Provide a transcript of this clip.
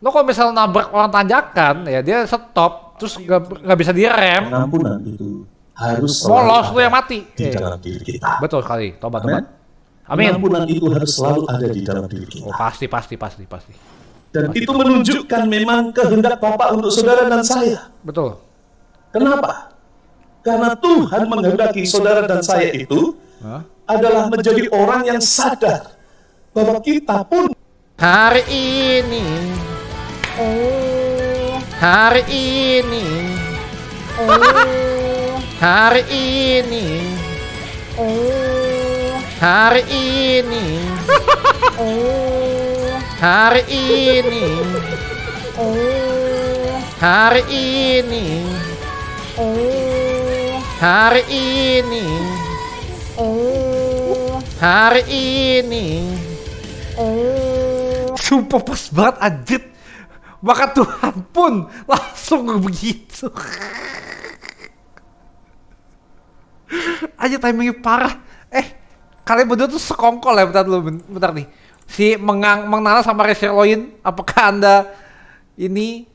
Lo kalau misalnya nabrak orang tanjakan, ya dia stop, terus nggak bisa direm, Pengampunan itu harus selalu lu yang mati. di Iya. dalam diri kita. betul sekali. Tobat, tobat. Amin. Pengampunan itu harus selalu ada di dalam diri kita. Oh pasti, pasti, pasti, pasti. Dan itu menunjukkan memang kehendak Bapak untuk saudara dan saya. Betul. Kenapa? Karena Tuhan menghendaki saudara dan saya itu Hah? adalah menjadi orang yang sadar bahwa kita pun Hari ini, hari ini, hari ini, hari ini, hari ini, hari ini, hari ini, hari ini. Sumpah pas banget anjir. Maka Tuhan pun langsung begitu. Aja timingnya parah. Eh, kalian berdua tuh sekongkol ya bentar dulu, bentar nih. Si Mengang, Mengnala sama Resirloin, apakah anda ini